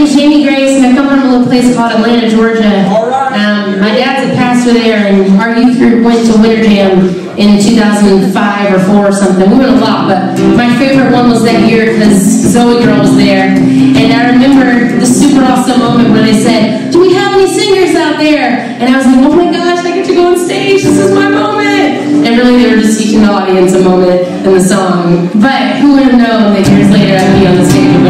name's Jamie Grace, and I come from a little place called Atlanta, Georgia. All right. Um, my dad's a pastor there, and our youth group went to Winter Jam in 2005 or 4 or something. We went a lot, but my favorite one was that year because ZOEgirl was there. And I remember the super awesome moment when they said, Do we have any singers out there? And I was like, Oh my gosh, I get to go on stage. This is my moment. And really, they were just teaching the audience a moment in the song. But who would have known that years later I'd be on the stage with